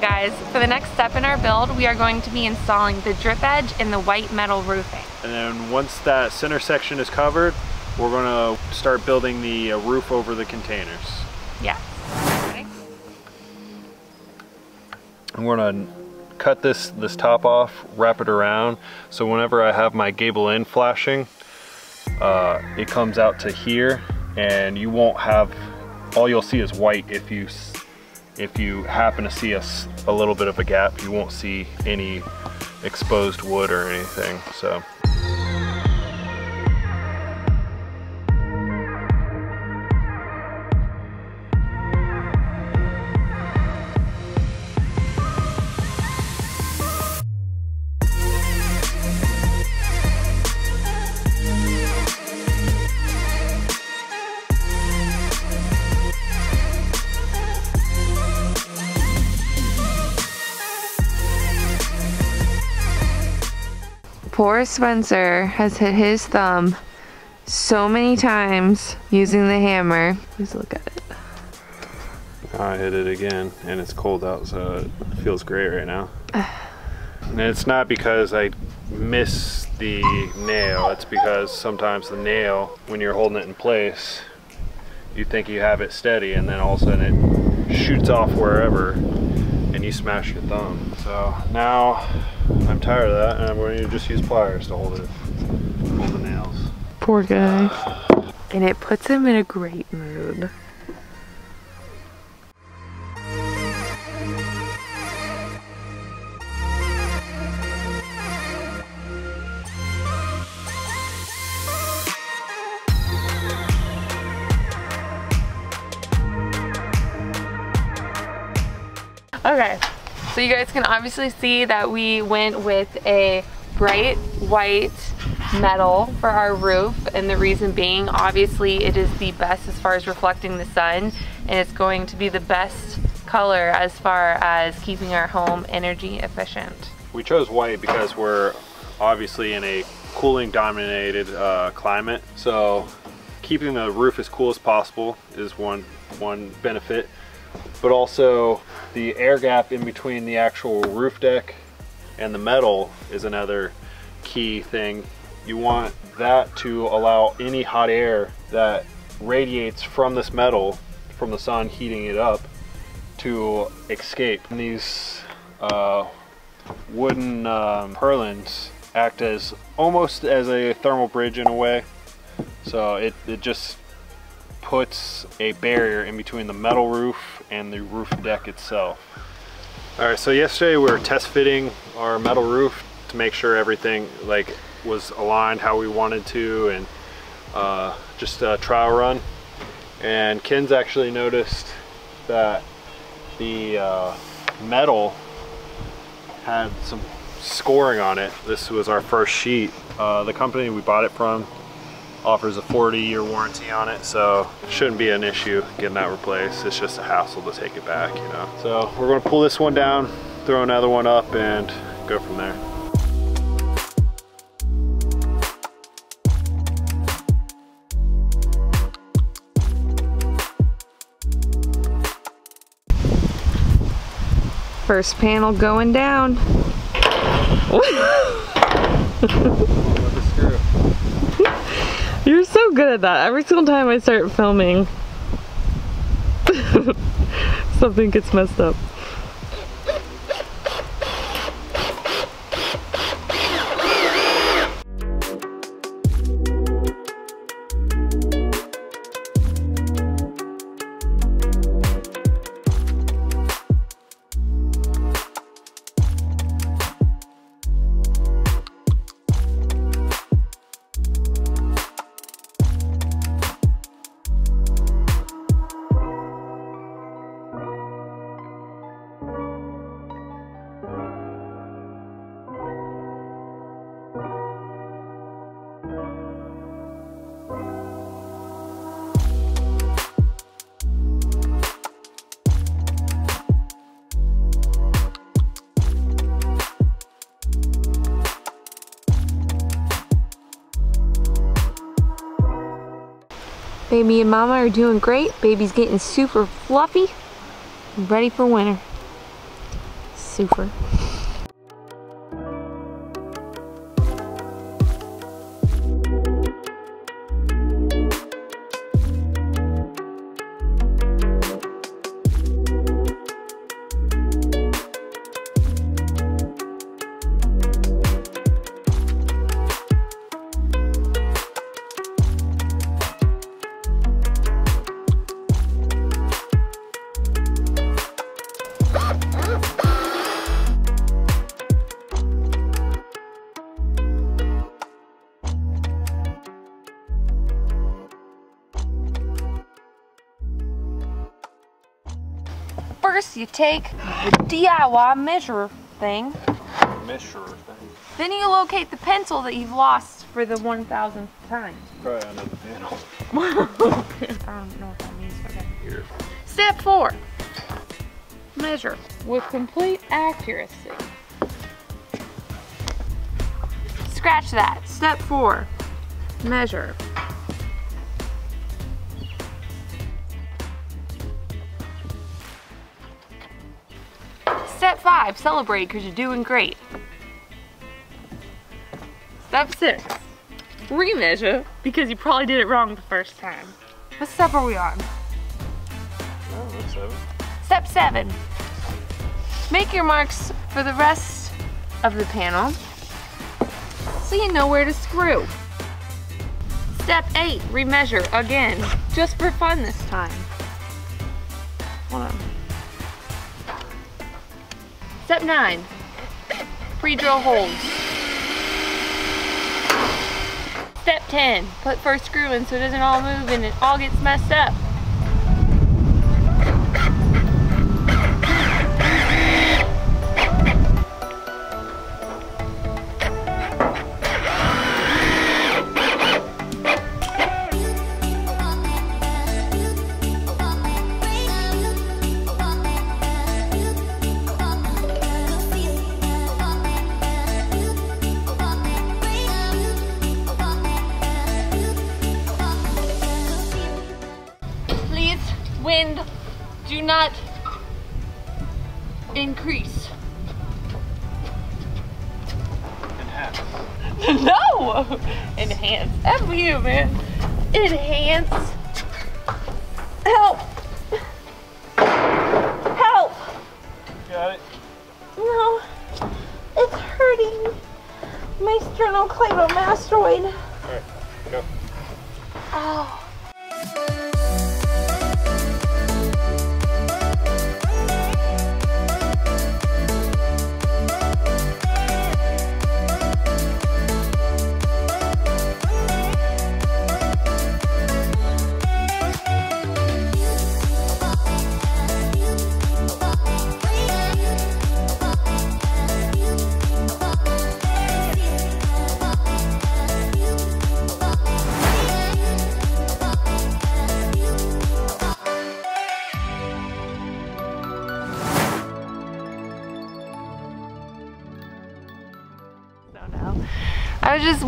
Guys. For the next step in our build, we are going to be installing the drip edge and the white metal roofing. And then once that center section is covered, we're gonna start building the uh, roof over the containers. Yeah. Ready? I'm gonna cut this, this top off, wrap it around, so whenever I have my gable end flashing, uh, it comes out to here, and you won't have, all you'll see is white if you if you happen to see a, a little bit of a gap, you won't see any exposed wood or anything, so. Poor Spencer has hit his thumb so many times using the hammer. Please look at it. I hit it again and it's cold out so it feels great right now. and it's not because I miss the nail, it's because sometimes the nail, when you're holding it in place, you think you have it steady and then all of a sudden it shoots off wherever and you smash your thumb. So now I'm of that and I'm going to just use pliers to hold it, hold the nails. Poor guy. And it puts him in a great mood. Okay, so you guys can obviously see that we went with a bright white metal for our roof. And the reason being obviously it is the best as far as reflecting the sun. And it's going to be the best color as far as keeping our home energy efficient. We chose white because we're obviously in a cooling dominated uh, climate. So keeping the roof as cool as possible is one one benefit but also the air gap in between the actual roof deck and the metal is another key thing. You want that to allow any hot air that radiates from this metal, from the sun heating it up, to escape. And these uh, wooden um, purlins act as almost as a thermal bridge in a way. So it, it just puts a barrier in between the metal roof and the roof deck itself. All right, so yesterday we were test fitting our metal roof to make sure everything like was aligned how we wanted to and uh, just a trial run. And Ken's actually noticed that the uh, metal had some scoring on it. This was our first sheet. Uh, the company we bought it from offers a 40 year warranty on it so it shouldn't be an issue getting that replaced. It's just a hassle to take it back you know? So we're going to pull this one down throw another one up and go from there. First panel going down. That. Every single time I start filming, something gets messed up. Baby and mama are doing great. Baby's getting super fluffy. Ready for winter. super. You take the DIY measure thing. Measure thing. Then you locate the pencil that you've lost for the 1,000th time. Probably the panel. I don't know what that means. Okay. Here. Step four. Measure with complete accuracy. Scratch that. Step four. Measure. Five. Celebrate because you're doing great. Step six. Remeasure because you probably did it wrong the first time. What step are we on? Oh, seven. Step seven, make your marks for the rest of the panel so you know where to screw. Step eight, remeasure again, just for fun this time. Hold on. Step nine, pre-drill holes. Step 10, put first screw in so it doesn't all move and it all gets messed up. no! Enhance. F you, man. Enhance. Help! Help! Got it. No. It's hurting. My sternocleidomastoid. Alright, go. Oh.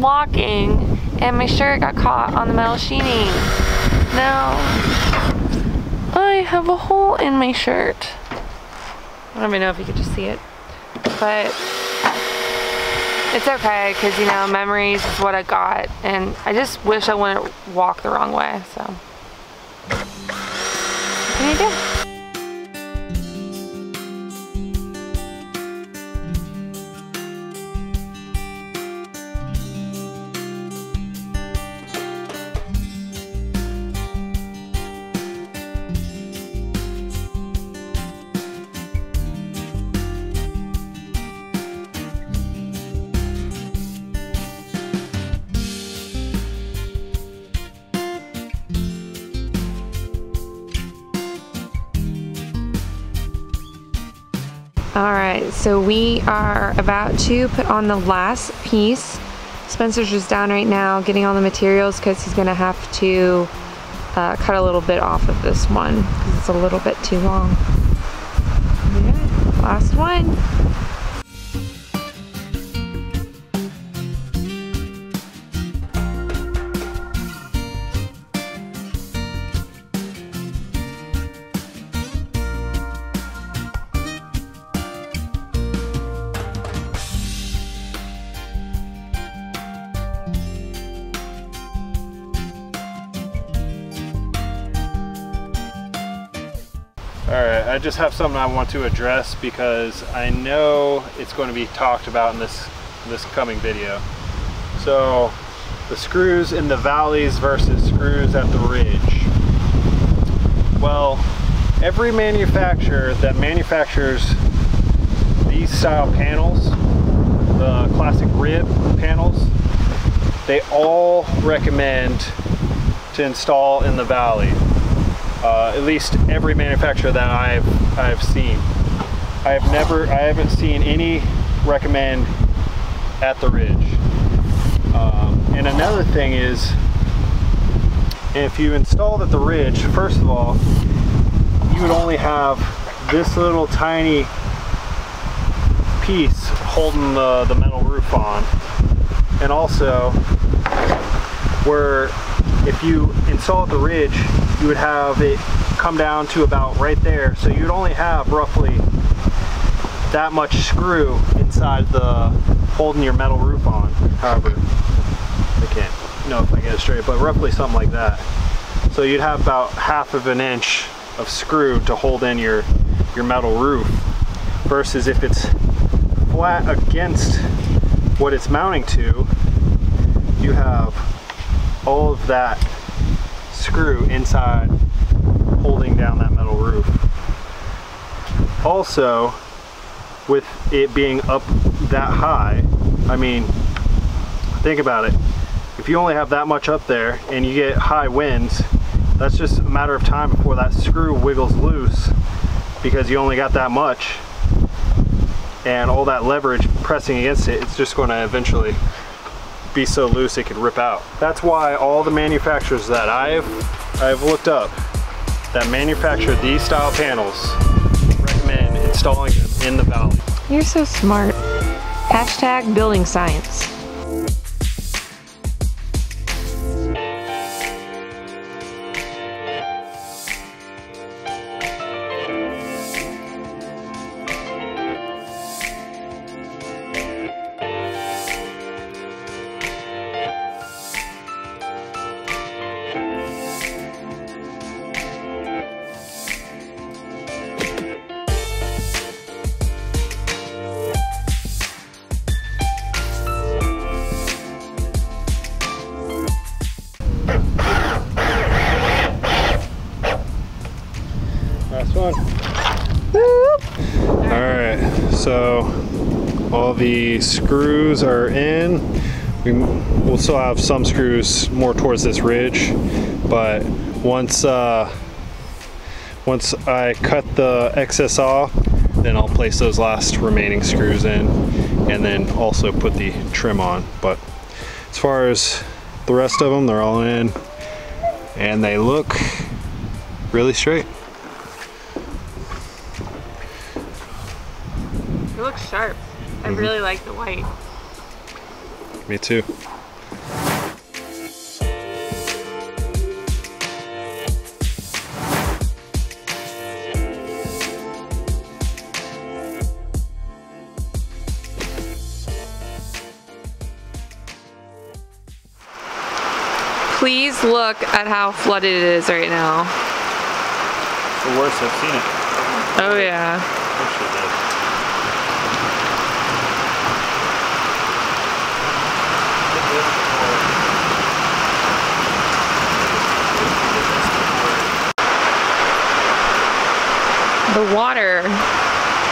Walking and my shirt got caught on the metal sheeting. Now I have a hole in my shirt. I don't even know if you could just see it, but it's okay because you know memories is what I got, and I just wish I wouldn't walk the wrong way. So what can you do? All right, so we are about to put on the last piece. Spencer's just down right now getting all the materials because he's gonna have to uh, cut a little bit off of this one because it's a little bit too long. Yeah, last one. Just have something I want to address because I know it's going to be talked about in this this coming video. So, the screws in the valleys versus screws at the ridge. Well, every manufacturer that manufactures these style panels, the classic rib panels, they all recommend to install in the valley uh, at least every manufacturer that I've I've seen. I have never I haven't seen any recommend at the ridge. Um, and another thing is if you installed at the ridge, first of all, you would only have this little tiny piece holding the, the metal roof on. And also, where if you install at the ridge, you would have it come down to about right there. So you'd only have roughly that much screw inside the holding your metal roof on. However, I can't know if I get it straight, but roughly something like that. So you'd have about half of an inch of screw to hold in your, your metal roof versus if it's flat against what it's mounting to, you have all of that screw inside holding down that metal roof. Also, with it being up that high, I mean, think about it. If you only have that much up there and you get high winds, that's just a matter of time before that screw wiggles loose because you only got that much and all that leverage pressing against it, it's just going to eventually be so loose it could rip out. That's why all the manufacturers that I've, I've looked up that manufacture these style panels recommend installing them in the valley. You're so smart. Hashtag building science. Alright, so all the screws are in. We, will still have some screws more towards this ridge, but once uh, once I cut the excess off, then I'll place those last remaining screws in and then also put the trim on. But as far as the rest of them, they're all in and they look really straight. It looks sharp. I mm -hmm. really like the white. Me too. Please look at how flooded it is right now. It's the worst I've seen it. Oh yeah. The water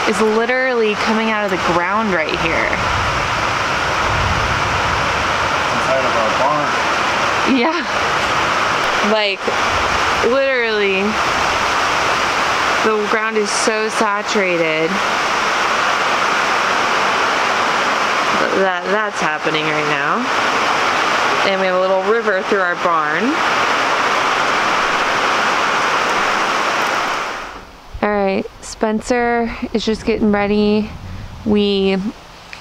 is literally coming out of the ground right here. Inside of our barn. Yeah. Like, literally, the ground is so saturated. That, that's happening right now. And we have a little river through our barn. Alright, Spencer is just getting ready. We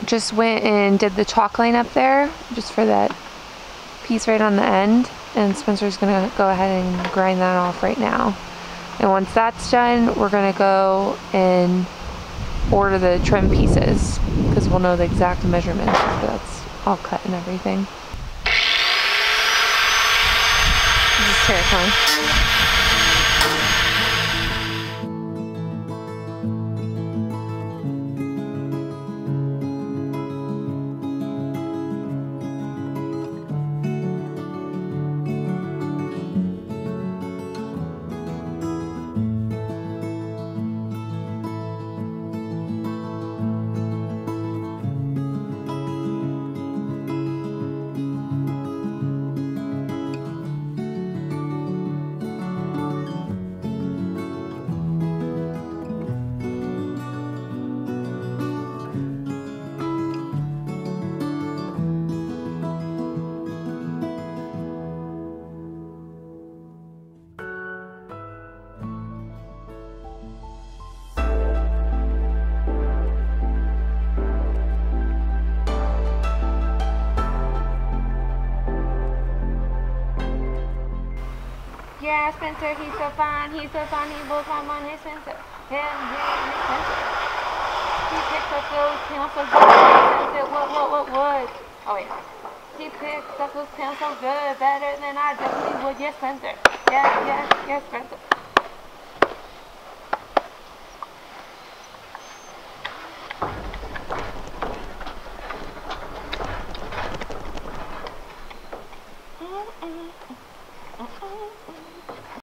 just went and did the chalk line up there, just for that piece right on the end. And Spencer's gonna go ahead and grind that off right now. And once that's done, we're gonna go and order the trim pieces because we'll know the exact measurements after that's all cut and everything. This is terrifying. Yeah, Spencer, he's so fine. He's so fine. He blows my money, Spencer. Yeah, yeah, Spencer. He picks up those pencils good. Spencer, what, what, what, what? Oh, wait. He picks up those pencils good, better than I definitely would. Yes, Spencer. Yeah, yeah, yes, Spencer.